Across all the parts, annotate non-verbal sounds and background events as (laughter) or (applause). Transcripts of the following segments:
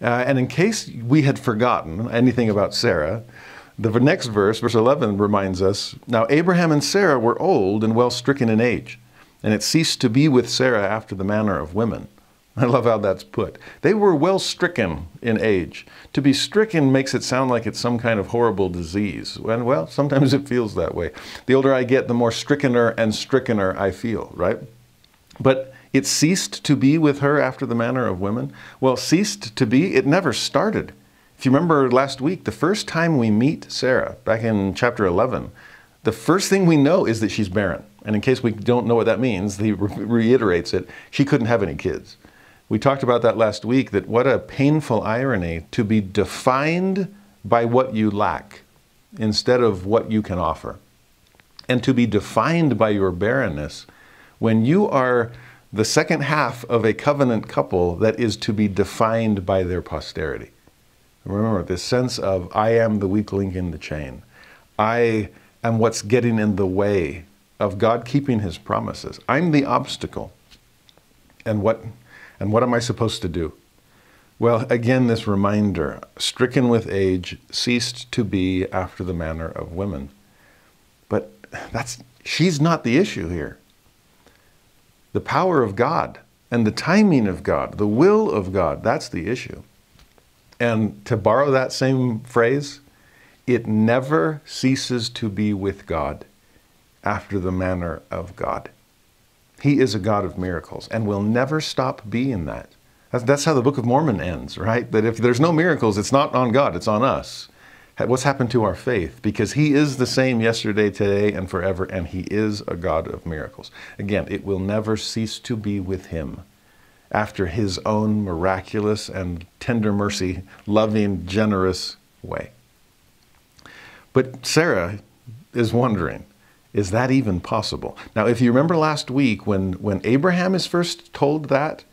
Uh, and in case we had forgotten anything about Sarah, the next verse, verse 11, reminds us Now Abraham and Sarah were old and well stricken in age, and it ceased to be with Sarah after the manner of women. (laughs) I love how that's put. They were well stricken in age. To be stricken makes it sound like it's some kind of horrible disease. And well, sometimes it feels that way. The older I get, the more strickener and strickener I feel, right? But it ceased to be with her after the manner of women. Well, ceased to be, it never started. If you remember last week, the first time we meet Sarah, back in chapter 11, the first thing we know is that she's barren. And in case we don't know what that means, he re- reiterates it she couldn't have any kids. We talked about that last week that what a painful irony to be defined by what you lack instead of what you can offer. And to be defined by your barrenness when you are the second half of a covenant couple that is to be defined by their posterity. Remember this sense of I am the weak link in the chain. I am what's getting in the way of God keeping his promises. I'm the obstacle. And what and what am I supposed to do? Well, again, this reminder stricken with age, ceased to be after the manner of women. But that's, she's not the issue here. The power of God and the timing of God, the will of God, that's the issue. And to borrow that same phrase, it never ceases to be with God after the manner of God. He is a God of miracles and will never stop being that. That's, how the Book of Mormon ends, right? That if there's no miracles, it's not on God, it's on us. What's happened to our faith? Because He is the same yesterday, today, and forever, and He is a God of miracles. Again, it will never cease to be with Him after His own miraculous and tender mercy, loving, generous way. But Sarah is wondering, is that even possible? Now, if you remember last week when, when Abraham is first told that,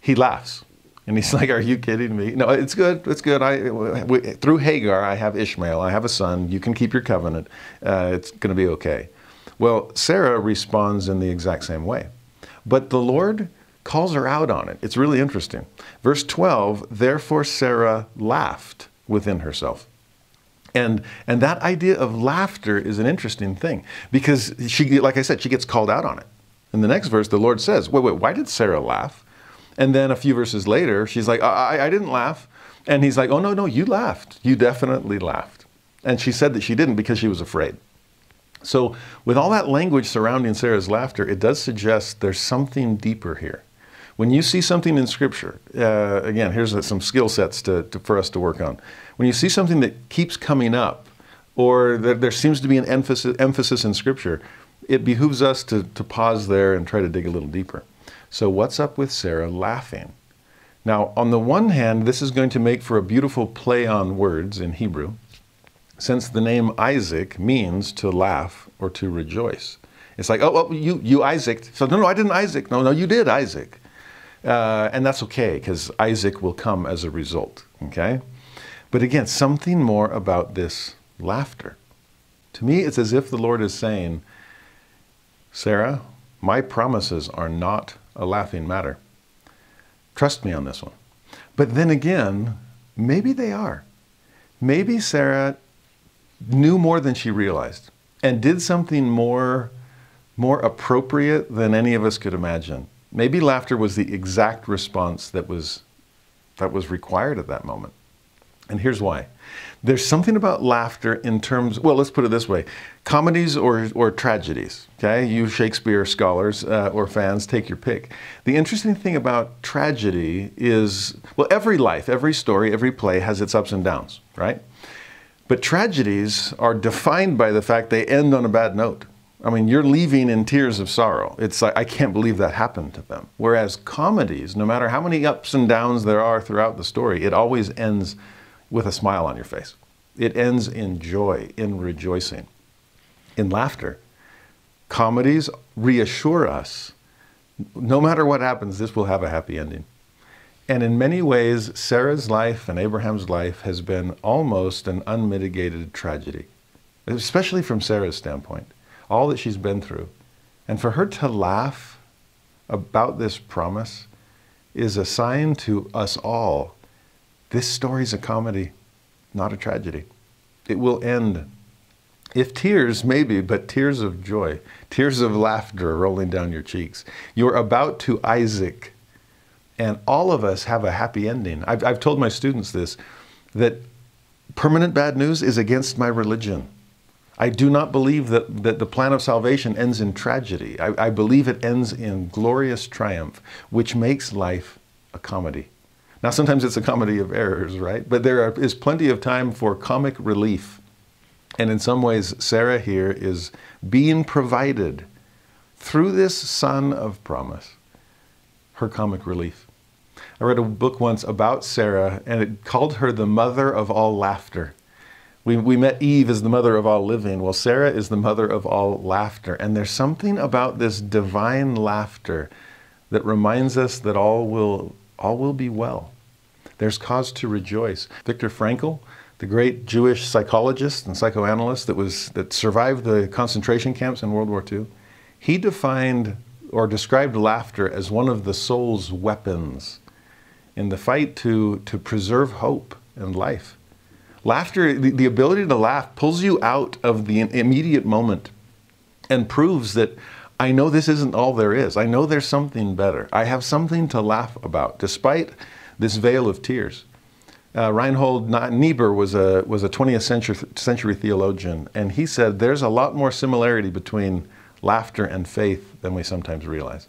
he laughs. And he's (laughs) like, Are you kidding me? No, it's good. It's good. I, through Hagar, I have Ishmael. I have a son. You can keep your covenant. Uh, it's going to be okay. Well, Sarah responds in the exact same way. But the Lord calls her out on it. It's really interesting. Verse 12 Therefore Sarah laughed within herself. And, and that idea of laughter is an interesting thing because she, like I said, she gets called out on it. In the next verse, the Lord says, Wait, wait, why did Sarah laugh? And then a few verses later, she's like, I, I didn't laugh. And he's like, Oh, no, no, you laughed. You definitely laughed. And she said that she didn't because she was afraid. So, with all that language surrounding Sarah's laughter, it does suggest there's something deeper here. When you see something in Scripture, uh, again, here's some skill sets to, to, for us to work on. When you see something that keeps coming up, or that there seems to be an emphasis, emphasis in Scripture, it behooves us to, to pause there and try to dig a little deeper. So, what's up with Sarah laughing? Now, on the one hand, this is going to make for a beautiful play on words in Hebrew, since the name Isaac means to laugh or to rejoice. It's like, oh, you, you Isaac. So, no, no, I didn't Isaac. No, no, you did Isaac. Uh, and that's okay because Isaac will come as a result. Okay? But again, something more about this laughter. To me, it's as if the Lord is saying, Sarah, my promises are not a laughing matter. Trust me on this one. But then again, maybe they are. Maybe Sarah knew more than she realized and did something more, more appropriate than any of us could imagine. Maybe laughter was the exact response that was, that was required at that moment. And here's why. There's something about laughter in terms, well, let's put it this way comedies or, or tragedies, okay? You Shakespeare scholars uh, or fans, take your pick. The interesting thing about tragedy is, well, every life, every story, every play has its ups and downs, right? But tragedies are defined by the fact they end on a bad note. I mean, you're leaving in tears of sorrow. It's like, I can't believe that happened to them. Whereas comedies, no matter how many ups and downs there are throughout the story, it always ends with a smile on your face. It ends in joy, in rejoicing, in laughter. Comedies reassure us no matter what happens, this will have a happy ending. And in many ways, Sarah's life and Abraham's life has been almost an unmitigated tragedy, especially from Sarah's standpoint all that she's been through. And for her to laugh about this promise is a sign to us all This story's a comedy, not a tragedy. It will end. If tears, maybe, but tears of joy, tears of laughter rolling down your cheeks. You're about to Isaac, and all of us have a happy ending. I've, I've told my students this that permanent bad news is against my religion. I do not believe that, that the plan of salvation ends in tragedy. I, I believe it ends in glorious triumph, which makes life a comedy. Now, sometimes it's a comedy of errors, right? But there are, is plenty of time for comic relief. And in some ways, Sarah here is being provided through this son of promise, her comic relief. I read a book once about Sarah, and it called her the mother of all laughter. We, we met Eve as the mother of all living. Well, Sarah is the mother of all laughter. And there's something about this divine laughter that reminds us that all will, all will be well. There's cause to rejoice. Viktor Frankl, the great Jewish psychologist and psychoanalyst that, was, that survived the concentration camps in World War II, he defined or described laughter as one of the soul's weapons in the fight to, to preserve hope and life. Laughter, the, the ability to laugh, pulls you out of the immediate moment and proves that I know this isn't all there is. I know there's something better. I have something to laugh about, despite this vale of tears. Uh, Reinhold Niebuhr was a, was a 20th century, century theologian, and he said there's a lot more similarity between laughter and faith than we sometimes realize.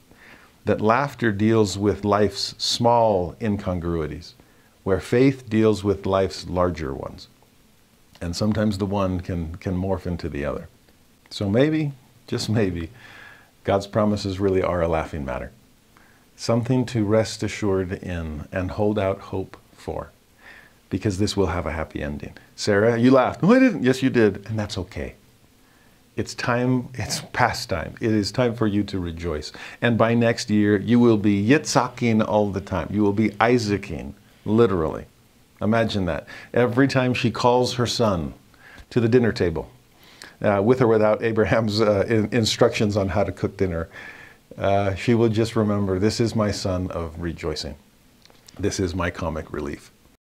That laughter deals with life's small incongruities where faith deals with life's larger ones. And sometimes the one can, can morph into the other. So maybe, just maybe, God's promises really are a laughing matter. Something to rest assured in and hold out hope for. Because this will have a happy ending. Sarah, you laughed. No, I didn't. Yes, you did. And that's okay. It's time, it's past time. It is time for you to rejoice. And by next year, you will be Yitzhaking all the time. You will be Isaaking literally. Imagine that. Every time she calls her son to the dinner table, uh, with or without (laughs) Abraham's uh, in instructions on how to cook dinner, uh, she will just remember this is my son of rejoicing. This is my comic relief.